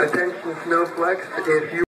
Attention Snowflex, if you